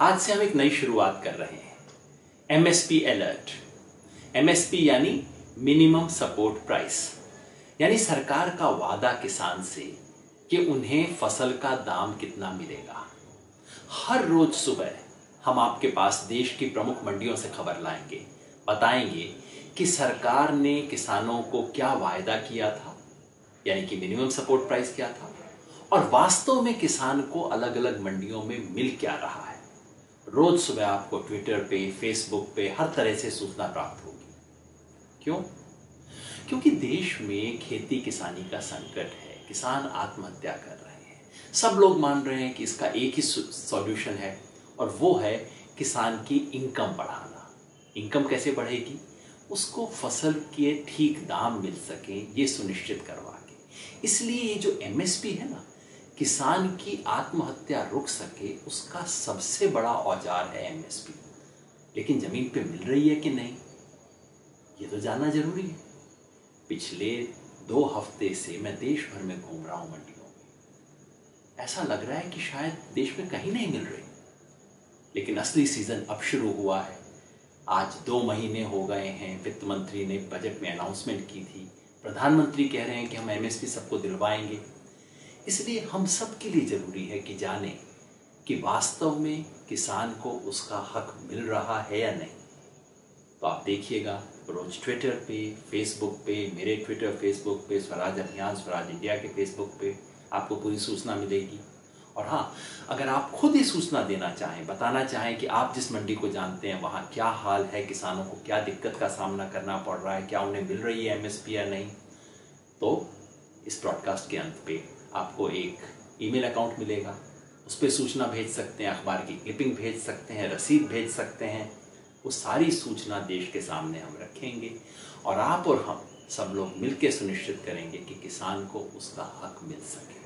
आज से हम एक नई शुरुआत कर रहे हैं। एमएसपी अलर्ट एमएसपी यानी मिनिमम सपोर्ट प्राइस यानी सरकार का वादा किसान से कि उन्हें फ़सल का दाम कितना मिलेगा। हर रोज सुबह हम आपके पास देश की प्रमुख मंडियों से खबर लाएँगे। बताएँगे कि सरकार ने किसानों को क्या वायदा किया था। यानी कि मिनिमम सपोर्ट प्राइस क्या था। और वास्तव में किसान को अलग अलग मंडियों में मिल क्या रहा है। रोज सुबह आपको ट्विटर पे फेसबुक पे हर तरह से सूचना प्राप्त होगी। क्यों? क्योंकि देश में खेती किसानी का संकट है। किसान आत्महत्या कर रहे हैं। सब लोग मान रहे हैं कि इसका एक ही सॉल्यूशन है, और वो है किसान की इनकम बढ़ाना। इनकम कैसे बढ़ेगी? उसको फ़सल के ठीक दाम मिल सके, ये सुनिश्चित करवा के। इसलिए ये जो एमएसपी है ना किसान की आत्महत्या रुक सके, उसका सबसे बड़ा औज़ार है एमएसपी लेकिन ज़मीन पे मिल रही है कि नहीं, ये तो जानना ज़रूरी है। पिछले दो हफ़्ते से मैं देश भर में घूम रहा हूँ मंडियों में। ऐसा लग रहा है कि शायद देश में कहीं नहीं मिल रही। लेकिन असली सीज़न अब शुरू हुआ है। आज दो महीने हो गए हैं, वित्त मंत्री ने बजट में अनाउंसमेंट की थी। प्रधानमंत्री कह रहे हैं कि हम एमएसपी सबको दिलवाएँगे। इसलिए हम सब के लिए ज़रूरी है कि जाने कि वास्तव में किसान को उसका हक मिल रहा है या नहीं। तो आप देखिएगा, रोज ट्विटर पे फेसबुक पे, मेरे ट्विटर फेसबुक पे, स्वराज अभियान, स्वराज इंडिया के फेसबुक पे आपको पूरी सूचना मिलेगी। और हाँ अगर आप खुद ही सूचना देना चाहें, बताना चाहें कि आप जिस मंडी को जानते हैं, वहाँ क्या हाल है, किसानों को क्या दिक्कत का सामना करना पड़ रहा है, क्या उन्हें मिल रही है एमएसपी या नहीं तो इस ब्रॉडकास्ट के अंत पे आपको एक ईमेल अकाउंट मिलेगा। उस पर सूचना भेज सकते हैं, अखबार की क्लिपिंग भेज सकते हैं, रसीद भेज सकते हैं। वो सारी सूचना देश के सामने हम रखेंगे और आप और हम सब लोग मिलकर सुनिश्चित करेंगे कि किसान को उसका हक मिल सके।